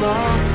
most